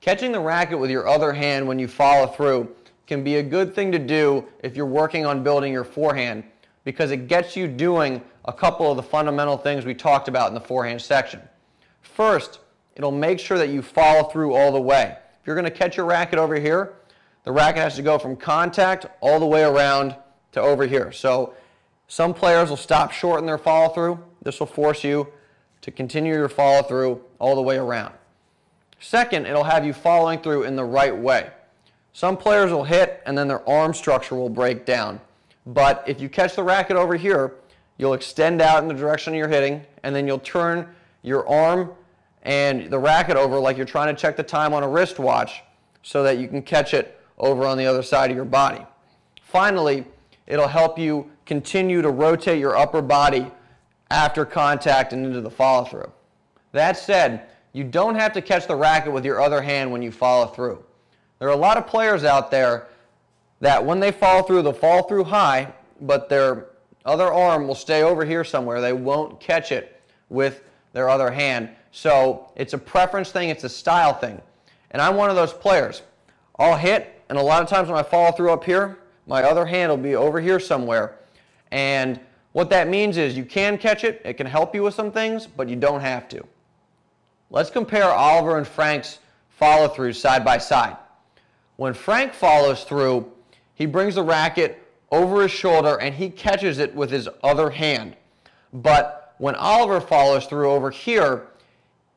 Catching the racket with your other hand when you follow through can be a good thing to do if you're working on building your forehand because it gets you doing a couple of the fundamental things we talked about in the forehand section. First, it'll make sure that you follow through all the way. If you're going to catch your racket over here, the racket has to go from contact all the way around to over here. So some players will stop short in their follow through. This will force you to continue your follow through all the way around. Second, it'll have you following through in the right way. Some players will hit and then their arm structure will break down. But if you catch the racket over here, you'll extend out in the direction you're hitting and then you'll turn your arm and the racket over like you're trying to check the time on a wristwatch so that you can catch it over on the other side of your body. Finally, it'll help you continue to rotate your upper body after contact and into the follow through. That said, you don't have to catch the racket with your other hand when you follow through. There are a lot of players out there that when they fall through, they'll fall through high, but their other arm will stay over here somewhere. They won't catch it with their other hand. So it's a preference thing, it's a style thing. And I'm one of those players. I'll hit, and a lot of times when I follow through up here, my other hand will be over here somewhere. And what that means is you can catch it, it can help you with some things, but you don't have to. Let's compare Oliver and Frank's follow throughs side by side. When Frank follows through, he brings the racket over his shoulder and he catches it with his other hand. But when Oliver follows through over here,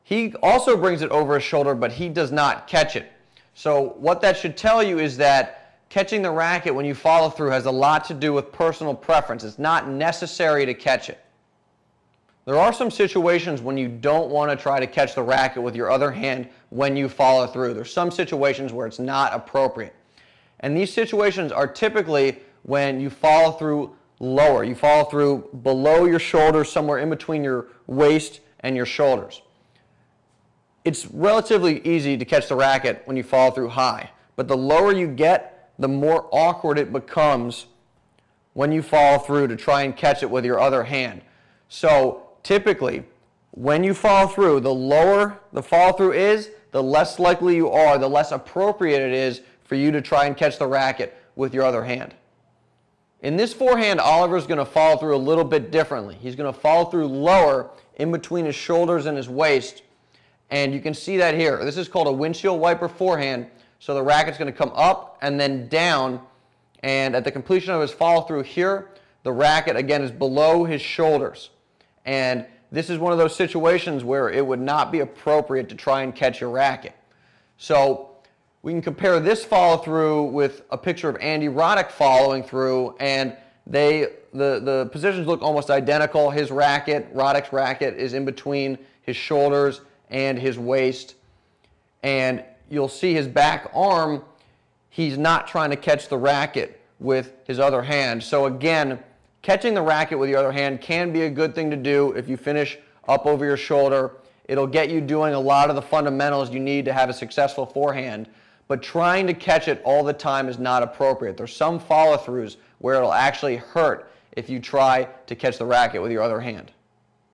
he also brings it over his shoulder, but he does not catch it. So what that should tell you is that catching the racket when you follow through has a lot to do with personal preference. It's not necessary to catch it. There are some situations when you don't want to try to catch the racket with your other hand when you follow through. There's some situations where it's not appropriate. And these situations are typically when you follow through lower. You follow through below your shoulders, somewhere in between your waist and your shoulders. It's relatively easy to catch the racket when you follow through high. But the lower you get, the more awkward it becomes when you follow through to try and catch it with your other hand. So typically, when you fall through, the lower the fall through is, the less likely you are, the less appropriate it is for you to try and catch the racket with your other hand. In this forehand, Oliver's going to fall through a little bit differently. He's going to fall through lower in between his shoulders and his waist. And you can see that here. This is called a windshield wiper forehand. So the racket's going to come up and then down. And at the completion of his fall through here, the racket again is below his shoulders. And this is one of those situations where it would not be appropriate to try and catch a racket. So we can compare this follow through with a picture of Andy Roddick following through, and they the, the positions look almost identical. His racket, Roddick's racket, is in between his shoulders and his waist. And you'll see his back arm, he's not trying to catch the racket with his other hand. So again, Catching the racket with your other hand can be a good thing to do if you finish up over your shoulder. It'll get you doing a lot of the fundamentals you need to have a successful forehand. But trying to catch it all the time is not appropriate. There's some follow throughs where it'll actually hurt if you try to catch the racket with your other hand.